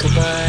Goodbye.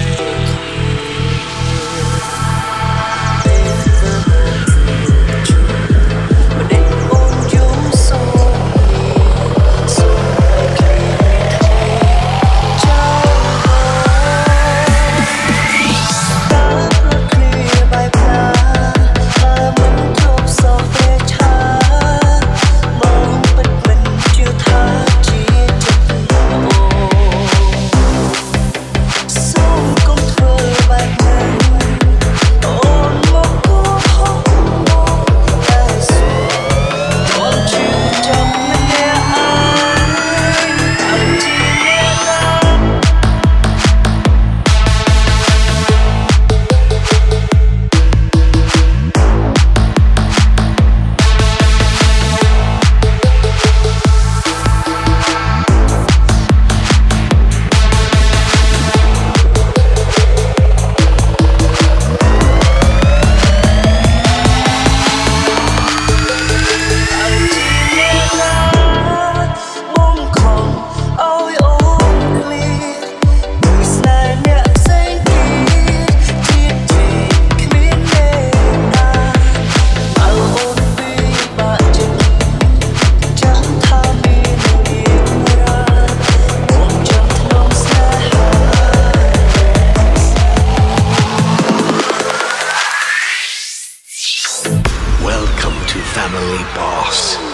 family boss.